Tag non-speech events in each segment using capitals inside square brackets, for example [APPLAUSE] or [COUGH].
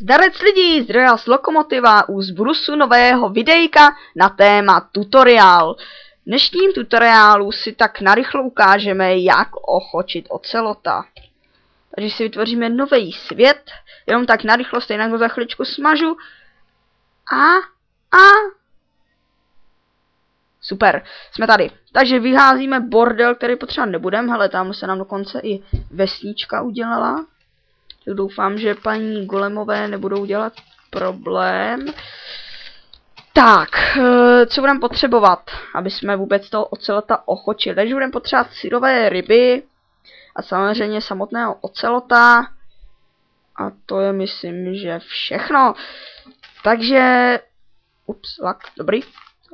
Zdarec lidí, zdroja z Lokomotiva u zbrusu nového videjka na téma tutoriál. V dnešním tutoriálu si tak narychlo ukážeme, jak ochočit ocelota. Takže si vytvoříme nový svět, jenom tak narychlo, stejně ho za chviličku smažu. A, a, Super, jsme tady. Takže vyházíme bordel, který potřeba nebudem. Hele, tam se nám dokonce i vesnička udělala. Tak doufám, že paní Golemové nebudou dělat problém. Tak, eh, co budeme potřebovat, aby jsme vůbec toho ocelota ochočili? Takže budeme potřebovat syrové ryby a samozřejmě samotného ocelota. A to je, myslím, že všechno. Takže, ups, lak, dobrý.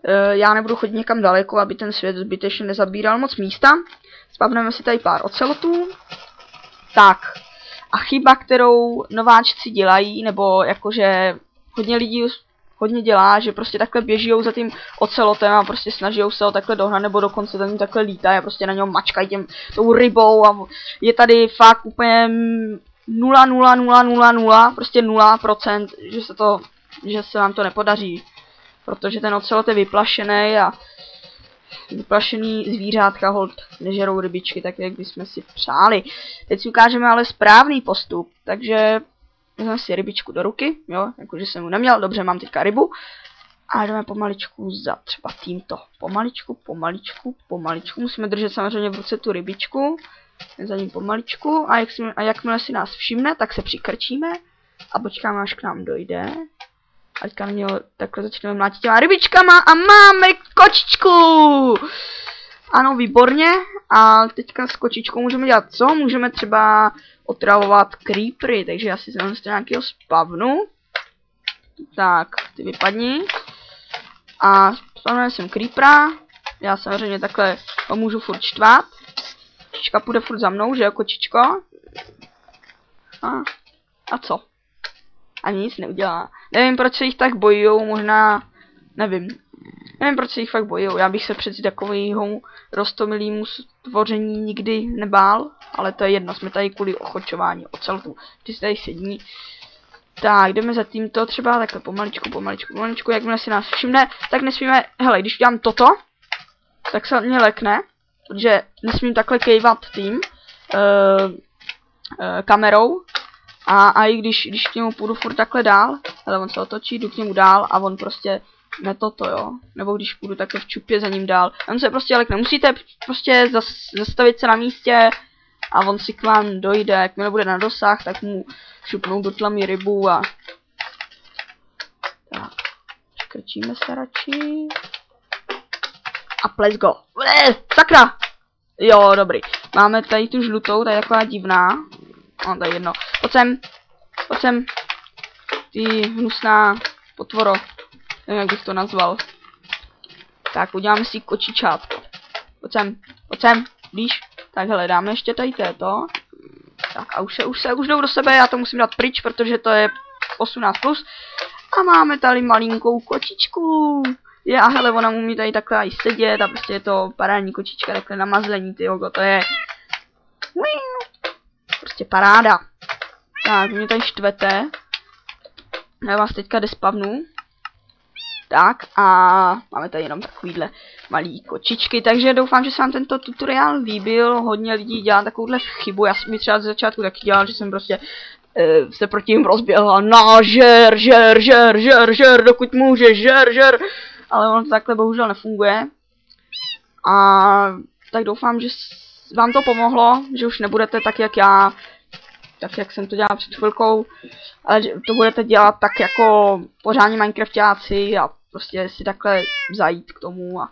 E, já nebudu chodit někam daleko, aby ten svět zbytečně nezabíral moc místa. Spavneme si tady pár ocelotů. Tak, a chyba, kterou nováčci dělají, nebo jakože hodně lidí hodně dělá, že prostě takhle běží za tím ocelotem a prostě snaží se ho takhle dohnat, nebo dokonce za ním takhle lítá a prostě na něm mačkají tím, tou rybou a je tady fakt úplně 0, 0, 0, 0, 0, prostě 0%, že se to, že se vám to nepodaří. Protože ten ocelot je vyplašený a vyplašený zvířátka hold nežerou rybičky, tak jak bychom si přáli. Teď si ukážeme ale správný postup, takže vezmeme si rybičku do ruky, jo, jakože jsem mu neměl, dobře, mám teďka rybu. A jdeme pomaličku za třeba tímto. Pomaličku, pomaličku, pomaličku. Musíme držet samozřejmě v ruce tu rybičku. Za ním pomaličku. A, jak si, a jakmile si nás všimne, tak se přikrčíme. A počkáme, až k nám dojde. A teďka na něho takhle začneme mlátit těma rybičkama a máme kočičku! Ano, výborně. A teďka s kočičkou můžeme dělat co? Můžeme třeba otravovat creepery, takže já si jsem z nějakého spavnu. Tak, ty vypadni. A spavneme jsem creepera. Já samozřejmě takhle ho můžu furt štvát. Kočička půjde furt za mnou, že jo, kočičko? A, a co? Ani nic neudělá. Nevím, proč se jich tak bojují, možná, nevím. Nevím, proč se jich fakt bojují. Já bych se přeci takovýho rostomilýmu stvoření nikdy nebál, ale to je jedno, jsme tady kvůli ochočování ocelku. Ty tady sedí. Tak, jdeme za tímto třeba takhle pomaličku, pomaličku, pomaličku, jakmile si nás všimne, tak nesmíme, hele, když udělám toto, tak se mě lekne, protože nesmím takhle kejvat tím uh, uh, kamerou, a, a i když, když k němu půjdu furt takhle dál, ale on se otočí, jdu k němu dál a on prostě ne toto, jo. Nebo když půjdu takhle v čupě za ním dál. On se prostě ale nemusíte prostě zas, zastavit se na místě a on si k vám dojde, jakmile bude na dosah, tak mu šupnou do tlamy rybu a... Tak, škrčíme se radši. A let's go. Ule, sakra! Jo, dobrý. Máme tady tu žlutou, ta je taková divná. No, to je jedno. Pojď sem. Pojď sem. Ty hnusná potvoro. Nevím, jak bych to nazval. Tak, uděláme si kočičátko. Pojď sem. Pojď sem. Víš? Tak hele, dáme ještě tady této. Tak a už se, už se, už jdou do sebe, já to musím dát pryč, protože to je 18+. Plus. A máme tady malinkou kočičku. Je, a hele, ona umí tady takhle i sedět a prostě je to parádní kočička, takhle namazlení, ty to je... Prostě paráda. Tak, mě tady štvete. Já vás teďka despavnu. Tak a máme tady jenom takovýhle malý kočičky, takže doufám, že se vám tento tutoriál líbil. Hodně lidí dělá takovouhle chybu, já jsem mi třeba z začátku taky dělal, že jsem prostě e, se proti ním rozběhl a na žer, žer, žer, žer, žer, dokud může, žer, žer. Ale ono to takhle bohužel nefunguje. A tak doufám, že vám to pomohlo, že už nebudete tak jak já, tak jak jsem to dělal před chvilkou, ale to budete dělat tak jako pořádní Minecraftáci a prostě si takhle zajít k tomu a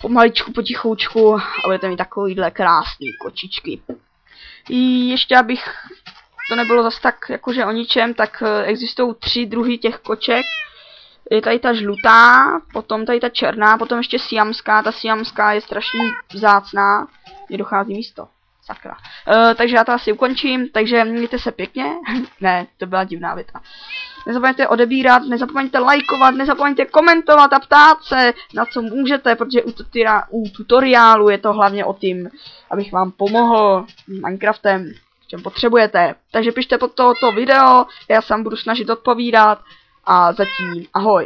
pomaličku, potichoučku a budete mít takovýhle krásný kočičky. I ještě abych to nebylo zase tak jakože o ničem, tak eh, existují tři druhy těch koček. Je tady ta žlutá, potom tady ta černá, potom ještě siamská. Ta siamská je strašně vzácná. Mně dochází místo. Sakra. Uh, takže já to asi ukončím, takže mějte se pěkně. [LAUGHS] ne, to byla divná věta. Nezapomeňte odebírat, nezapomeňte lajkovat, nezapomeňte komentovat a ptát se, na co můžete, protože u, tutoriálu, u tutoriálu je to hlavně o tím, abych vám pomohl Minecraftem. čem potřebujete. Takže pište pod tohoto video, já sám budu snažit odpovídat a zatím ahoj.